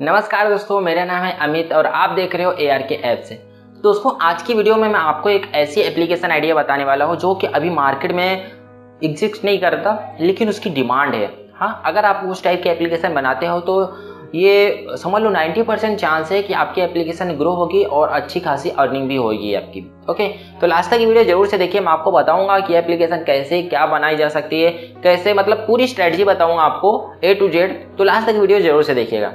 नमस्कार दोस्तों, मेरा नाम है अमित और आप देख रहे हो ए आर के ऐप से। दोस्तों, आज की वीडियो में मैं आपको एक ऐसी एप्लीकेशन आइडिया बताने वाला हूँ जो कि अभी मार्केट में एग्जिस्ट नहीं करता, लेकिन उसकी डिमांड है। हाँ अगर आप उस टाइप की एप्लीकेशन बनाते हो तो ये समझ लो 90 परसेंट चांस है कि आपकी एप्लीकेशन ग्रो होगी और अच्छी खासी अर्निंग भी होगी आपकी। ओके तो लास्ट तक वीडियो ज़रूर से देखिए। मैं आपको बताऊँगा कि एप्लीकेशन कैसे, क्या बनाई जा सकती है, कैसे मतलब पूरी स्ट्रेटजी बताऊँगा आपको ए टू जेड तो लास्ट तक वीडियो ज़रूर से देखिएगा।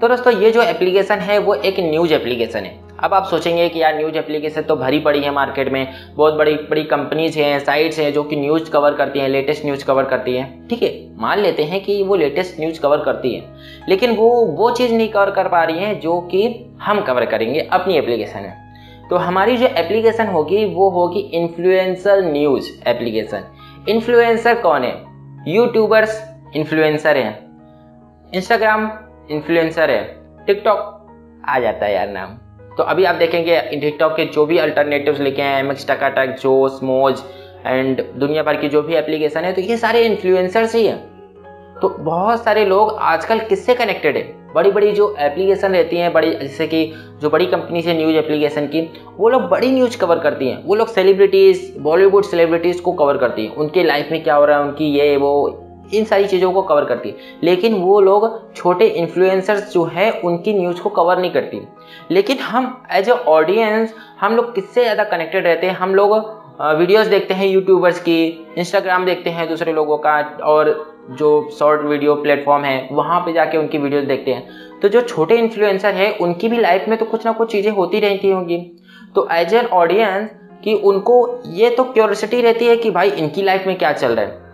तो दोस्तों, ये जो एप्लीकेशन है, वो एक न्यूज़ एप्लीकेशन है। अब आप सोचेंगे कि यार न्यूज़ एप्लीकेशन तो भरी पड़ी है मार्केट में। बहुत बड़ी बड़ी कंपनीज़ हैं साइट्स हैं, जो कि न्यूज़ कवर करती हैं लेटेस्ट न्यूज़ कवर करती हैं। ठीक है, मान लेते हैं कि वो लेटेस्ट न्यूज़ कवर करती है। लेकिन वो वो चीज़ नहीं कवर कर पा रही है, जो कि हम कवर करेंगे अपनी एप्लीकेशन में। तो हमारी जो एप्लीकेशन होगी, वो होगी इन्फ्लुएंसर न्यूज़ एप्लीकेशन इन्फ्लुएंसर कौन है? यूट्यूबर्स इन्फ्लुएंसर हैं। इंस्टाग्राम इन्फ्लुएंसर है। टिकटॉक आ जाता है यार नाम। तो अभी आप देखेंगे टिकटॉक के जो भी अल्टरनेटिव्स लिखे हैं M X TakaTak Josh Moj and दुनिया भर की जो भी एप्लीकेशन है तो ये सारे इन्फ्लुएंसर्स ही हैं। तो बहुत सारे लोग आजकल किससे कनेक्टेड है? बड़ी बड़ी जो एप्लीकेशन रहती हैं, बड़ी जैसे कि जो बड़ी कंपनी से न्यूज़ एप्लीकेशन की, वो लोग बड़ी न्यूज़ कवर करती हैं। वो लोग सेलिब्रिटीज़ बॉलीवुड सेलिब्रिटीज़ को कवर करती हैं। उनके लाइफ में क्या हो रहा है? उनकी ये, वो इन सारी चीज़ों को कवर करती है। लेकिन वो लोग छोटे इन्फ्लुएंसर्स जो है, उनकी न्यूज़ को कवर नहीं करती। लेकिन हम एज ए ऑडियंस हम लोग किससे ज़्यादा कनेक्टेड रहते हैं? हम लोग वीडियोस देखते हैं यूट्यूबर्स की इंस्टाग्राम देखते हैं दूसरे लोगों का, और जो शॉर्ट वीडियो प्लेटफॉर्म है, वहाँ पे जाके उनकी वीडियोस देखते हैं। तो जो छोटे इन्फ्लुएंसर है, उनकी भी लाइफ में तो कुछ ना कुछ चीज़ें होती रहती होंगी। तो एज एन ऑडियंस कि उनको ये तो क्योरिसिटी रहती है कि भाई इनकी लाइफ में क्या चल रहा है।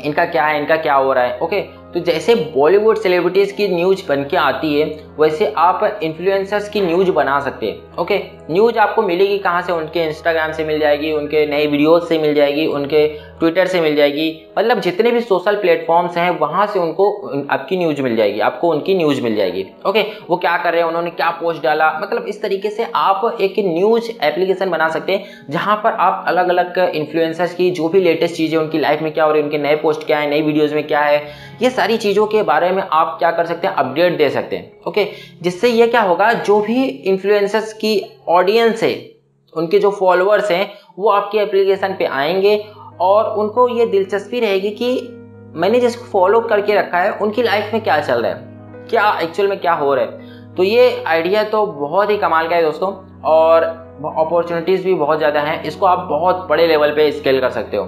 इनका क्या है इनका क्या हो रहा है? ओके तो जैसे बॉलीवुड सेलिब्रिटीज़ की न्यूज़ बन के आती है, वैसे आप इन्फ्लुएंसर्स की न्यूज़ बना सकते हैं ओके न्यूज़ आपको मिलेगी कहाँ से? उनके इंस्टाग्राम से मिल जाएगी, उनके नए वीडियोज़ से मिल जाएगी, उनके ट्विटर से मिल जाएगी मतलब जितने भी सोशल प्लेटफॉर्म्स हैं, वहाँ से उनको आपकी न्यूज़ मिल जाएगी, आपको उनकी न्यूज़ मिल जाएगी ओके वो क्या कर रहे हैं? उन्होंने क्या पोस्ट डाला? मतलब इस तरीके से आप एक न्यूज़ एप्लीकेशन बना सकते हैं, जहाँ पर आप अलग अलग इन्फ्लुएंसर्स की जो भी लेटेस्ट चीज़ें, उनकी लाइफ में क्या हो रही है, उनके नए पोस्ट क्या है, नई वीडियोज़ में क्या है ये सारी चीज़ों के बारे में आप क्या कर सकते हैं अपडेट दे सकते हैं ओके जिससे ये क्या होगा, जो भी इन्फ्लुएंसर्स की ऑडियंस है, उनके जो फॉलोअर्स हैं, वो आपके एप्लीकेशन पे आएँगे और उनको ये दिलचस्पी रहेगी कि मैंने जिसको फॉलो करके रखा है, उनकी लाइफ में क्या चल रहा है, क्या एक्चुअल में क्या हो रहा है। तो ये आइडिया तो बहुत ही कमाल का है दोस्तों और अपॉर्चुनिटीज़ भी बहुत ज़्यादा हैं, इसको आप बहुत बड़े लेवल पे स्केल कर सकते हो।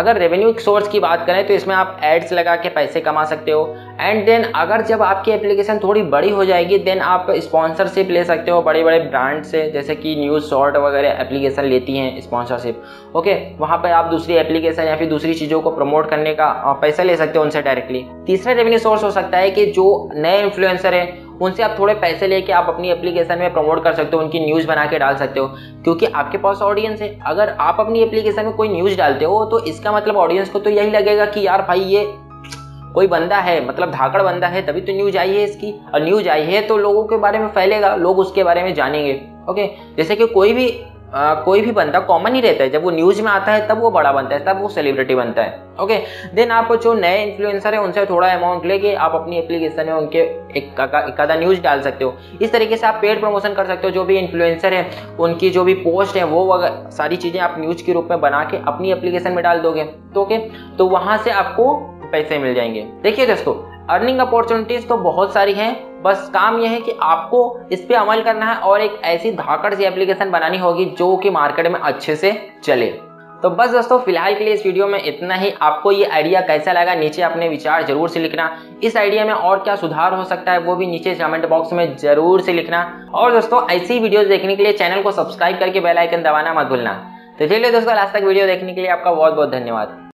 अगर रेवेन्यू सोर्स की बात करें तो इसमें आप एड्स लगा के पैसे कमा सकते हो। एंड देन अगर जब आपकी एप्लीकेशन थोड़ी बड़ी हो जाएगी देन आप स्पॉन्सरशिप ले सकते हो बड़े बड़े ब्रांड से, जैसे कि न्यूज़ शॉर्ट वगैरह एप्लीकेशन लेती हैं स्पॉन्सरशिप ओके वहाँ पर आप दूसरी एप्लीकेशन या फिर दूसरी चीज़ों को प्रमोट करने का पैसा ले सकते हो उनसे डायरेक्टली तीसरा रेवेन्यू सोर्स हो सकता है कि जो नए इन्फ्लुएंसर है उनसे आप थोड़े पैसे लेके आप अपनी एप्लीकेशन में प्रमोट कर सकते हो, उनकी न्यूज़ बना के डाल सकते हो, क्योंकि आपके पास ऑडियंस है। अगर आप अपनी एप्लीकेशन में कोई न्यूज़ डालते हो तो इसका मतलब ऑडियंस को तो यही लगेगा कि यार भाई ये कोई बंदा है मतलब धाकड़ बंदा है, तभी तो न्यूज़ आई है इसकी। और न्यूज़ आई है तो लोगों के बारे में फैलेगा, लोग उसके बारे में जानेंगे ओके जैसे कि कोई भी आ, कोई भी बंदा कॉमन ही रहता है। जब वो न्यूज़ में आता है तब वो बड़ा बनता है तब वो सेलिब्रिटी बनता है। ओके देन आप जो नए इन्फ्लुएंसर है उनसे थोड़ा अमाउंट लेके आप अपनी एप्लीकेशन में उनके एक आधा न्यूज़ डाल सकते हो। इस तरीके से आप पेड प्रमोशन कर सकते हो। जो भी इन्फ्लुएंसर है उनकी जो भी पोस्ट है वो सारी चीज़ें आप न्यूज़ के रूप में बना के अपनी एप्लीकेशन में डाल दोगे। तो ओके तो वहाँ से आपको पैसे मिल जाएँगे। देखिए दोस्तों अर्निंग अपॉर्चुनिटीज़ तो बहुत सारी हैं। बस काम यह है कि आपको इस पे अमल करना है और एक ऐसी धाकड़ सी एप्लीकेशन बनानी होगी जो कि मार्केट में अच्छे से चले। तो बस दोस्तों, फ़िलहाल के लिए इस वीडियो में इतना ही। आपको ये आइडिया कैसा लगा, नीचे अपने विचार ज़रूर से लिखना। इस आइडिया में और क्या सुधार हो सकता है, वो भी नीचे कमेंट बॉक्स में ज़रूर से लिखना। और दोस्तों, ऐसी वीडियोस देखने के लिए चैनल को सब्सक्राइब करके बेल आइकन दबाना मत भूलना। तो चलिए दोस्तों लास्ट तक वीडियो देखने के लिए आपका बहुत बहुत धन्यवाद।